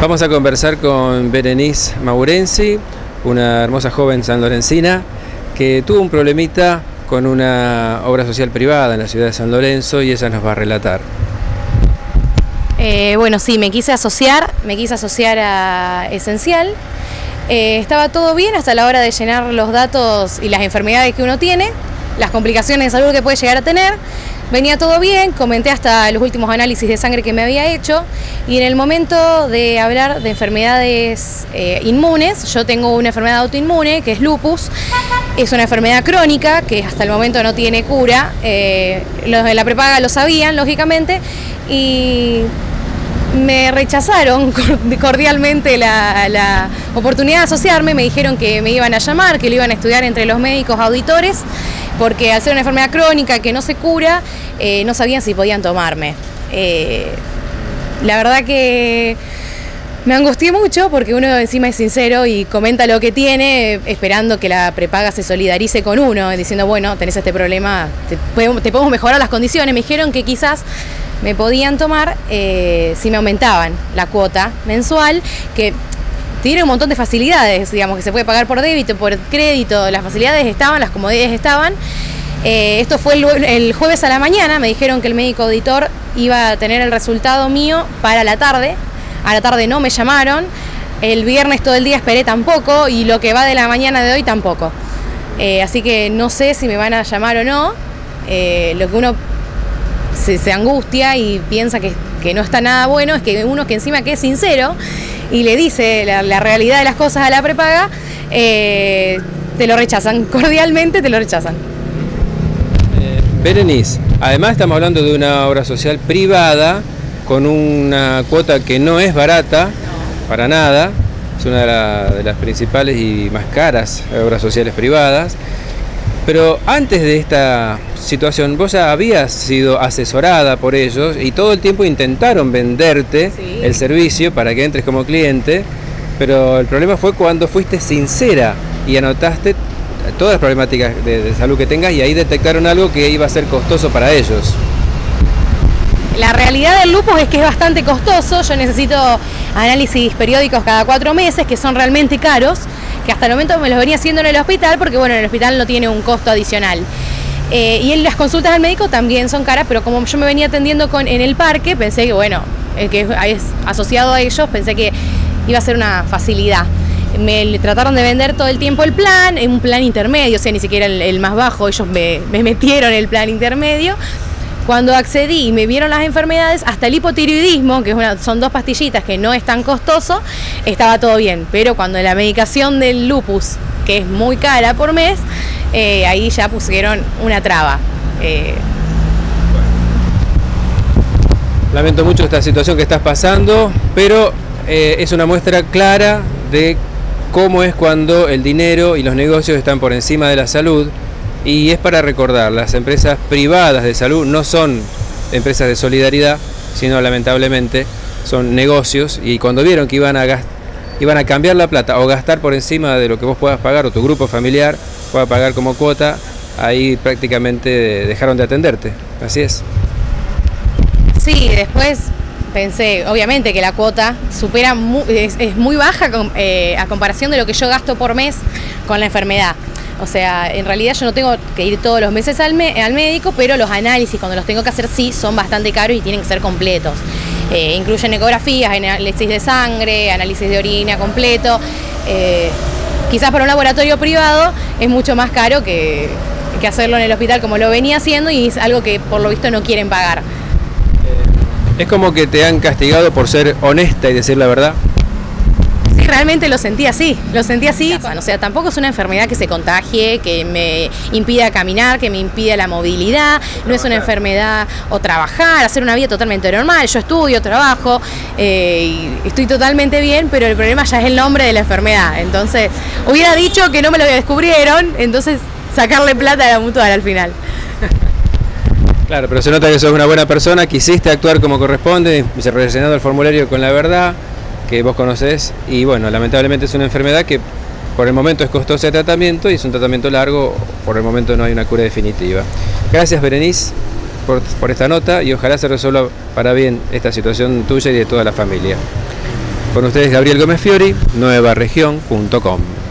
Vamos a conversar con Berenice Maurenzi, una hermosa joven sanlorencina que tuvo un problemita con una obra social privada en la ciudad de San Lorenzo y ella nos va a relatar. Eh, bueno, sí, me quise asociar, me quise asociar a Esencial. Eh, estaba todo bien hasta la hora de llenar los datos y las enfermedades que uno tiene, las complicaciones de salud que puede llegar a tener. Venía todo bien, comenté hasta los últimos análisis de sangre que me había hecho y en el momento de hablar de enfermedades eh, inmunes, yo tengo una enfermedad autoinmune que es lupus, es una enfermedad crónica que hasta el momento no tiene cura, eh, los de la prepaga lo sabían, lógicamente, y me rechazaron cordialmente la, la, oportunidad de asociarme, me dijeron que me iban a llamar, que lo iban a estudiar entre los médicos auditores porque al ser una enfermedad crónica que no se cura, eh, no sabían si podían tomarme. Eh, la verdad que me angustié mucho porque uno encima es sincero y comenta lo que tiene esperando que la prepaga se solidarice con uno, diciendo, bueno, tenés este problema, te, podemos mejorar las condiciones. Me dijeron que quizás me podían tomar eh, si me aumentaban la cuota mensual, que tiene un montón de facilidades, digamos, que se puede pagar por débito, por crédito, las facilidades estaban, las comodidades estaban. Eh, esto fue el, jueves a la mañana, me dijeron que el médico auditor iba a tener el resultado mío para la tarde. A la tarde no me llamaron, el viernes todo el día esperé tampoco y lo que va de la mañana de hoy tampoco. Eh, así que no sé si me van a llamar o no. Lo que uno se, angustia y piensa que, que no está nada bueno es que uno que encima que es sincero y le dice la, realidad de las cosas a la prepaga, eh, te lo rechazan, cordialmente te lo rechazan. Eh, Berenice, además estamos hablando de una obra social privada con una cuota que no es barata, para nada, es una de las principales y más caras obras sociales privadas. Pero antes de esta situación, vos ya habías sido asesorada por ellos y todo el tiempo intentaron venderte el servicio para que entres como cliente, pero el problema fue cuando fuiste sincera y anotaste todas las problemáticas de, salud que tengas y ahí detectaron algo que iba a ser costoso para ellos. La realidad del lupus es que es bastante costoso, yo necesito análisis periódicos cada cuatro meses que son realmente caros que hasta el momento me los venía haciendo en el hospital porque bueno, en el hospital no tiene un costo adicional. Eh, y en las consultas al médico también son caras, pero como yo me venía atendiendo en el parque, pensé que bueno, el que es asociado a ellos, pensé que iba a ser una facilidad. Me trataron de vender todo el tiempo el plan, un plan intermedio, o sea, ni siquiera el, más bajo, ellos me, me metieron el plan intermedio. Cuando accedí y me vieron las enfermedades, hasta el hipotiroidismo, que son dos pastillitas que no es tan costoso, estaba todo bien. Pero cuando la medicación del lupus, que es muy cara por mes, eh, ahí ya pusieron una traba. Eh, Lamento mucho esta situación que estás pasando, pero eh, es una muestra clara de cómo es cuando el dinero y los negocios están por encima de la salud y es para recordar, las empresas privadas de salud no son empresas de solidaridad, sino lamentablemente son negocios y cuando vieron que iban a, iban a cambiar la plata o gastar por encima de lo que vos puedas pagar o tu grupo familiar pueda pagar como cuota, ahí prácticamente dejaron de atenderte. Así es. Sí, después pensé, obviamente que la cuota supera es, muy baja eh, a comparación de lo que yo gasto por mes con la enfermedad. O sea, en realidad yo no tengo que ir todos los meses al, médico, pero los análisis cuando los tengo que hacer sí son bastante caros y tienen que ser completos. Eh, incluyen ecografías, análisis de sangre, análisis de orina completo. Eh, quizás para un laboratorio privado es mucho más caro que, que hacerlo en el hospital como lo venía haciendo y es algo que por lo visto no quieren pagar. Es como que te han castigado por ser honesta y decir la verdad realmente lo sentí así, lo sentí así. o sea, tampoco es una enfermedad que se contagie, que me impida caminar, que me impida la movilidad, no es una enfermedad o trabajar, hacer una vida totalmente normal. Yo estudio, trabajo, eh, y estoy totalmente bien, pero el problema ya es el nombre de la enfermedad. Entonces, hubiera dicho que no me lo descubrieron, entonces sacarle plata a la mutual al final. Claro, pero se nota que sos una buena persona, quisiste actuar como corresponde, rellenando el formulario con la verdad, que vos conocés y bueno, lamentablemente es una enfermedad que por el momento es costosa de tratamiento y es un tratamiento largo, por el momento no hay una cura definitiva. Gracias Berenice por, esta nota y ojalá se resuelva para bien esta situación tuya y de toda la familia. Con ustedes Gabriel Gómez Fiori, nuevaregión.com.